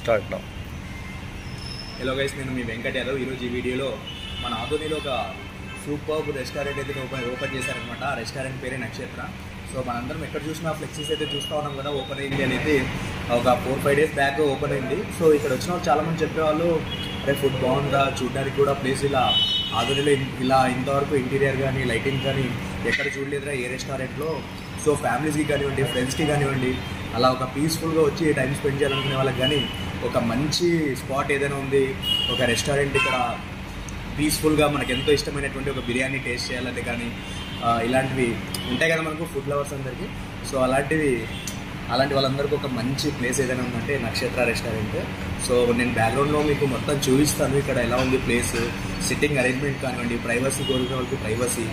Start now hello guys నేను మీ వెంకట్ యాదవ్. ఈరోజు ఈ వీడియోలో మన ఆధునిలో ఒక సూపర్ రెస్టారెంట్ అయితే ఓపెన్ ఓపెన్ చేశారనమాట ఆ రెస్టారెంట్ పేరే నక్షత్ర. సో మనందరం ఎక్కడ చూసినా ఫ్లెక్సీస్ అయితే చూస్తూ ఉన్నాం కదా ఓపెన్ అయింది అనేది ఒక four five days back open అయింది. సో ఇక్కడ వచ్చిన వాళ్ళు చాలా మంది చెప్పేవాళ్ళు అరే ఫుడ్ బాగుందా? చూడడానికి కూడా ప్లేస్ ఇలా ఆధునిలో ఇలా ఇంతవరకు ఇంటీరియర్ కానీ లైటింగ్ కానీ ఎక్కడ చూడలేదురా ఏ రెస్టారెంట్లో? సో ఫ్యామిలీస్కి కానివ్వండి ఫ్రెండ్స్కి కానివ్వండి అలా ఒక పీస్ఫుల్గా వచ్చి టైం స్పెండ్ చేయాలనుకునే వాళ్ళకి కానీ ఒక మంచి స్పాట్ ఏదైనా ఉంది ఒక రెస్టారెంట్ ఇక్కడ పీస్ఫుల్గా మనకు ఎంతో ఇష్టమైనటువంటి ఒక బిర్యానీ టేస్ట్ చేయాలంటే కానీ ఇలాంటివి ఉంటాయి కదా మనకు ఫుడ్ లవర్స్ అందరికీ. సో అలాంటివి అలాంటి వాళ్ళందరికీ ఒక మంచి ప్లేస్ ఏదైనా ఉందంటే నక్షత్ర రెస్టారెంట్. సో నేను బ్యాక్గ్రౌండ్లో మీకు మొత్తం చూపిస్తాను ఇక్కడ ఎలా ఉంది ప్లేస్. సిట్టింగ్ అరేంజ్మెంట్ కానివ్వండి ప్రైవసీ కోరుకునే వాళ్ళకి ప్రైవసీ.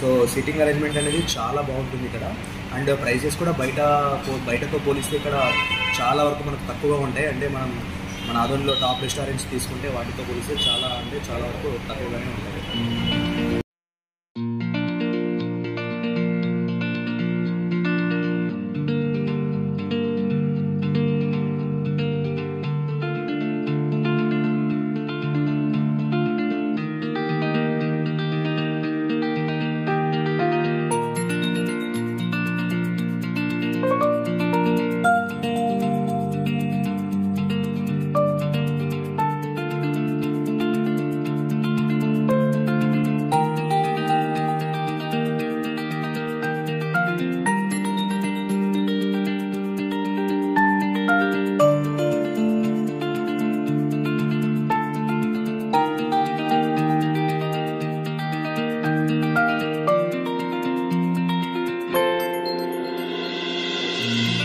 సో సిట్టింగ్ అరేంజ్మెంట్ అనేది చాలా బాగుంటుంది ఇక్కడ. అండ్ ప్రైసెస్ కూడా బయట పో- బయటతో పోలిస్తే ఇక్కడ చాలా వరకు మనకు తక్కువగా ఉంటాయి. అంటే మనం మన ఆదోనిలో టాప్ రెస్టారెంట్స్ తీసుకుంటే వాటితో పోలిస్తే చాలా అంటే చాలా వరకు తక్కువగానే ఉంటాయి. Bye.